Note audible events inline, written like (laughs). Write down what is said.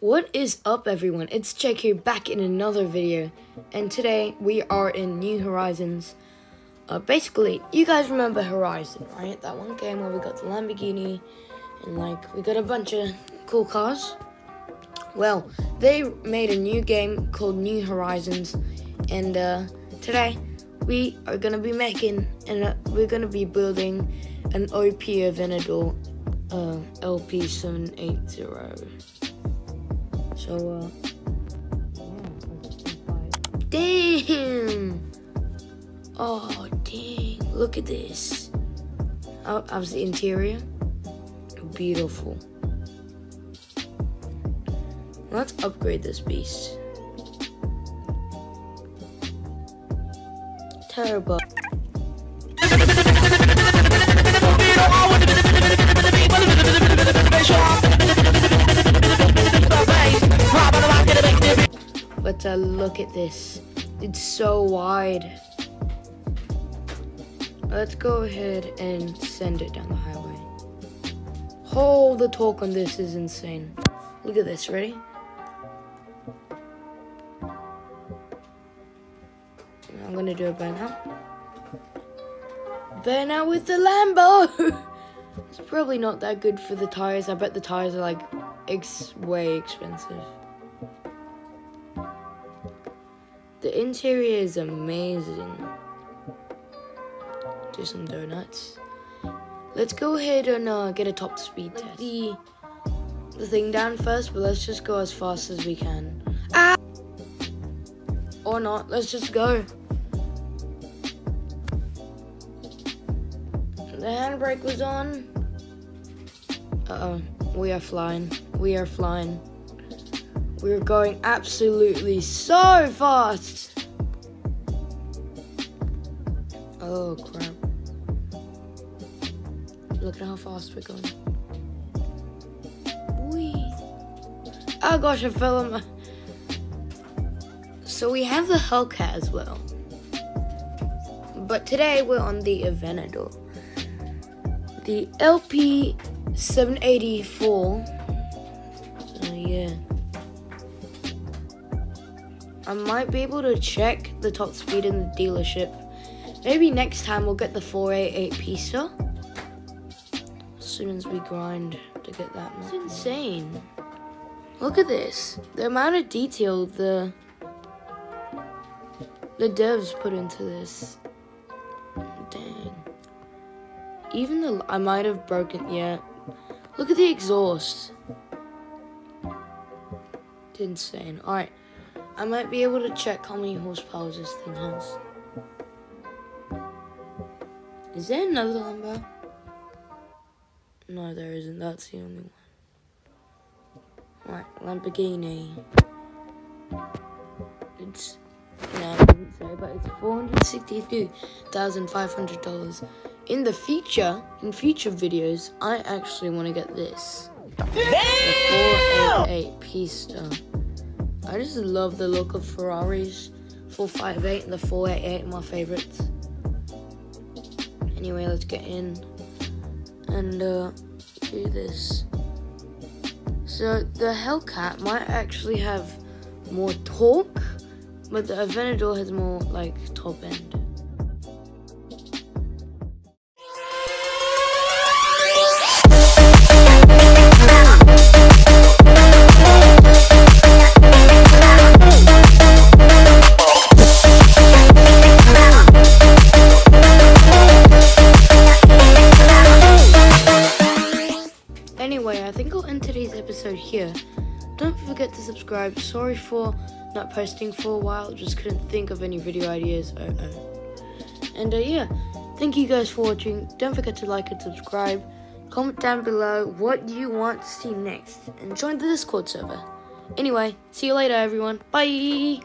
What is up everyone? It's Jake here back in another video and today we are in New Horizons. Uh, basically, you guys remember Horizon, right? That one game where we got the Lamborghini and like we got a bunch of cool cars. Well, they made a new game called New Horizons and uh, today we are gonna be making and uh, we're gonna be building an OP Aventador uh, LP780. So, uh, damn! Oh, dang. Look at this. How, how's the interior? Beautiful. Let's upgrade this beast. Turbo. Look at this. It's so wide. Let's go ahead and send it down the highway. Oh, the torque on this is insane. Look at this, ready? I'm gonna do a burnout. Burnout with the Lambo! (laughs) it's probably not that good for the tires. I bet the tires are like ex way expensive. The interior is amazing. Do some donuts. Let's go ahead and uh, get a top speed test. The, the thing down first, but let's just go as fast as we can. Ah! Or not, let's just go. The handbrake was on. Uh-oh, we are flying. We are flying. We're going absolutely so fast. Oh crap. Look at how fast we're going. Whee. Oh gosh, I fell on my... So we have the Hellcat as well. But today we're on the Aventador. The LP 784. So yeah. I might be able to check the top speed in the dealership. Maybe next time we'll get the 488 Pista. As soon as we grind to get that. It's insane. Look at this. The amount of detail the the devs put into this. Dang. Even the I might have broken yeah. Look at the exhaust. It's insane. Alright. I might be able to check how many horsepower this thing has. Is there another Lambo? No, there isn't. That's the only one. Right, Lamborghini. It's no, it doesn't say, but it's four hundred sixty-two thousand five hundred dollars. In the future, in future videos, I actually want to get this. Damn! The 488 Pista. I just love the look of Ferraris. 458 and the 488 my favorites. Anyway, let's get in and uh, do this. So the Hellcat might actually have more torque, but the Aventador has more like top end. Here. Don't forget to subscribe. Sorry for not posting for a while, just couldn't think of any video ideas. Oh. And uh, yeah, thank you guys for watching. Don't forget to like and subscribe. Comment down below what you want to see next and join the Discord server. Anyway, see you later, everyone. Bye!